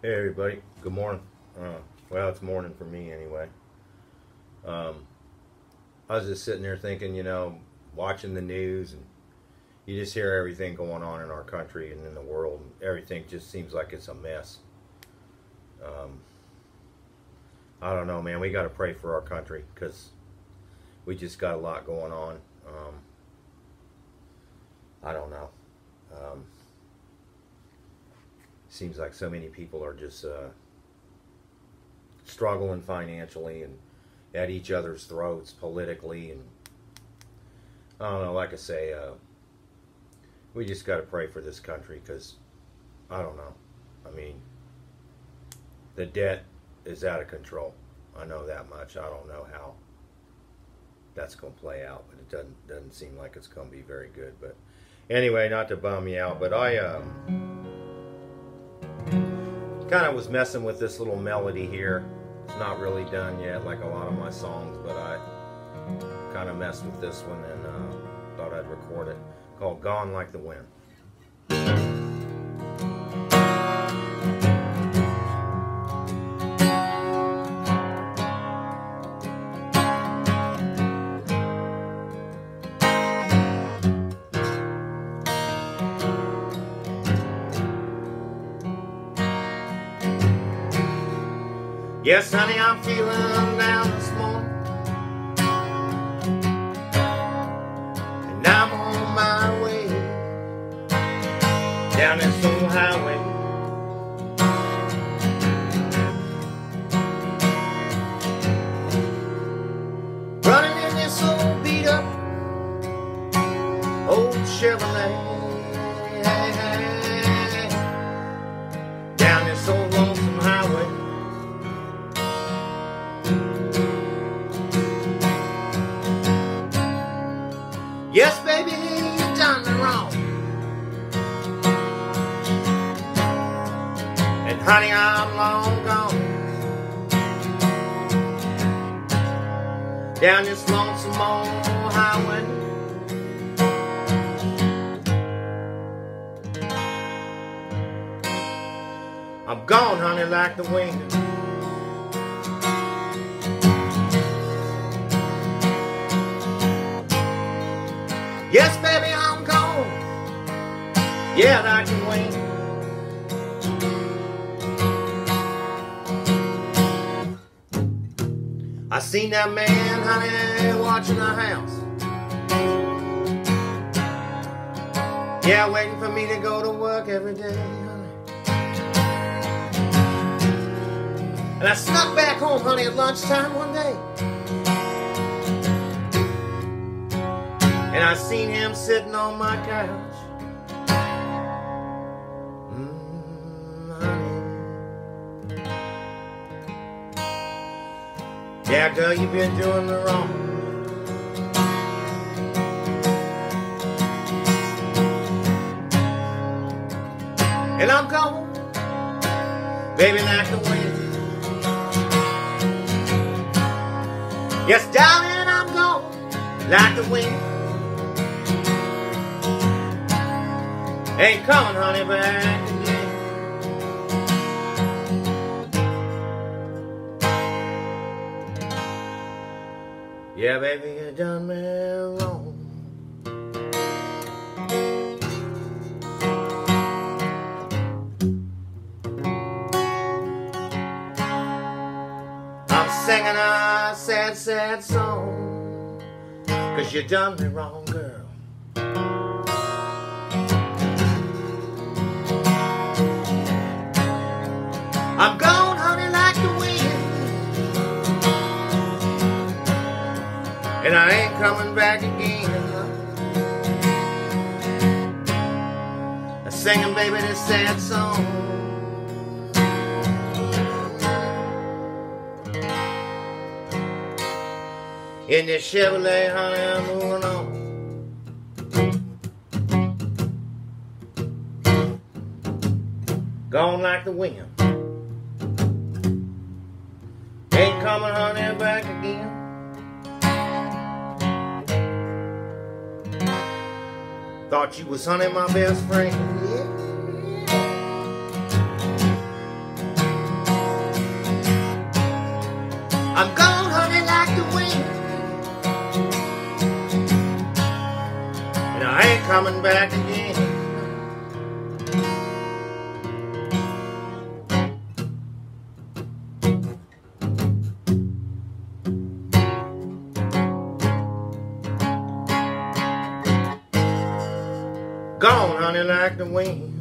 Hey everybody, good morning. Uh, well, it's morning for me anyway. Um, I was just sitting there thinking, you know, watching the news, and you just hear everything going on in our country and in the world. And everything just seems like it's a mess. Um, I don't know, man. We got to pray for our country because we just got a lot going on. Um, I don't know. Seems like so many people are just uh, struggling financially and at each other's throats politically and I don't know. Like I say, uh, we just got to pray for this country because I don't know. I mean, the debt is out of control. I know that much. I don't know how that's going to play out, but it doesn't doesn't seem like it's going to be very good. But anyway, not to bum you out, but I. Um, kind of was messing with this little melody here. It's not really done yet, like a lot of my songs, but I kind of messed with this one and uh, thought I'd record it. Called "Gone Like the Wind." Yes, honey, I'm feeling down this morning. And I'm on my way down this old highway. Running in this old beat up old Chevrolet. Honey, I'm long gone. Down this lonesome old highway. I'm gone, honey, like the wind. Yes, baby, I'm gone. Yeah, I I seen that man, honey, watching the house. Yeah, waiting for me to go to work every day, honey. And I snuck back home, honey, at lunchtime one day. And I seen him sitting on my couch. Yeah, girl, you've been doing me wrong. And I'm gone, baby, like the wind. Yes, darling, I'm gone, like the wind. Ain't coming, honey, back Yeah, baby, you done me wrong. I'm singing a sad, sad song. Cause you done me wrong, girl. I'm gone, And I ain't coming back again. I'm singing, baby, this sad song. In this Chevrolet, honey, I'm moving on. Gone like the wind. Ain't coming, honey, back again. Thought you was honey, my best friend. I'm gone, honey, like the wind. And I ain't coming back again. Gone, honey, like the wind.